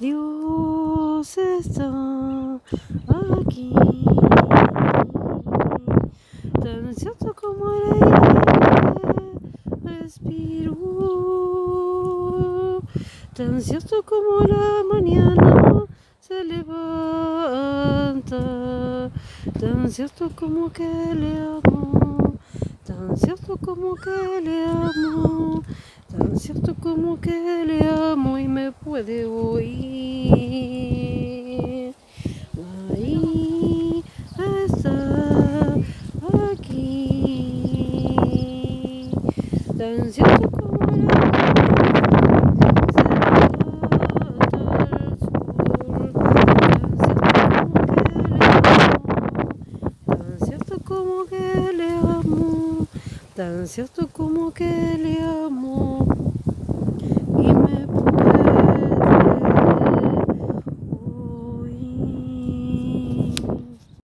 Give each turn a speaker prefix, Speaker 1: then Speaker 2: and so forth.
Speaker 1: Dios está aquí, tan cierto como el aire respiro, tan cierto como la mañana se levanta, tan cierto como que le amo, tan cierto como que le amo. Como que le amo y me puede oír. Ahí está, aquí. Tan cierto como el Tan cierto como que le amo, tan cierto como que le amo